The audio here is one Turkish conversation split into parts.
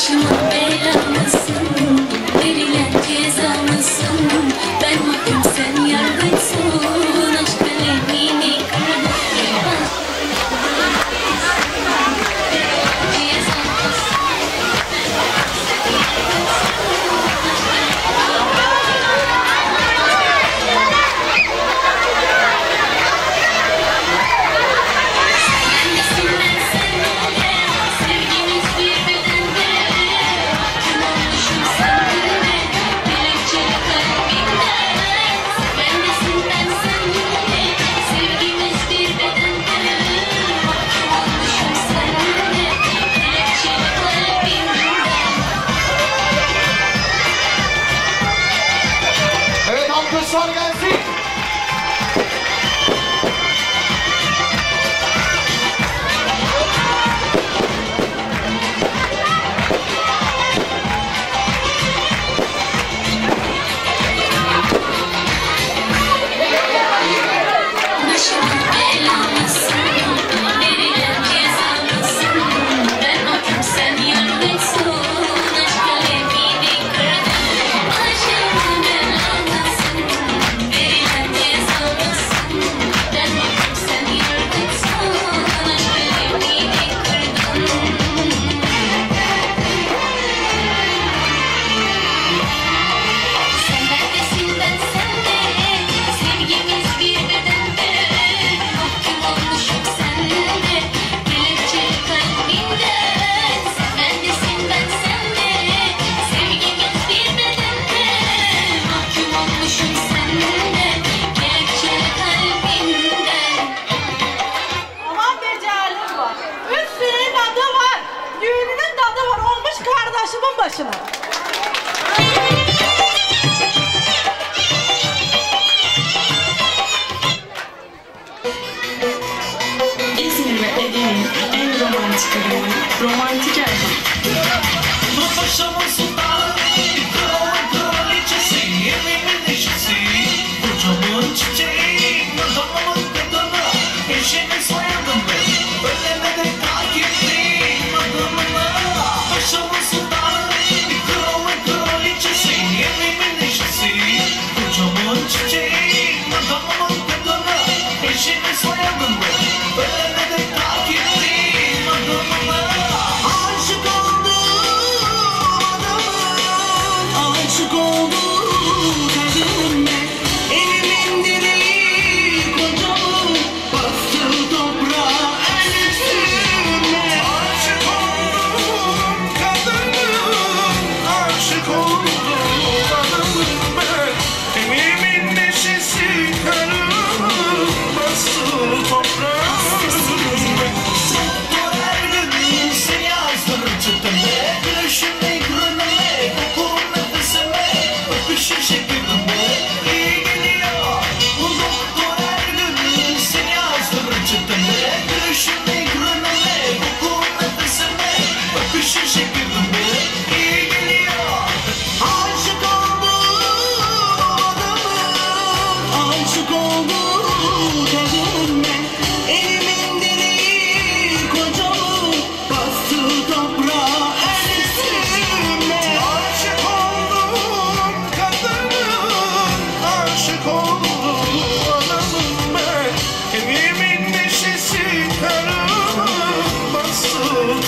千 Mikrofon başına. İzmir ve Ege'nin en romantik adamı, romantik Erhan.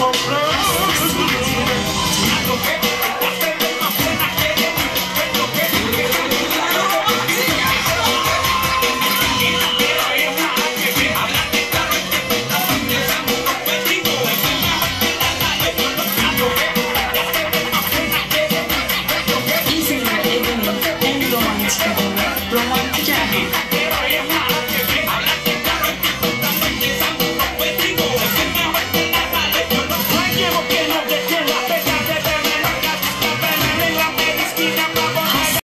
Oh, blessed.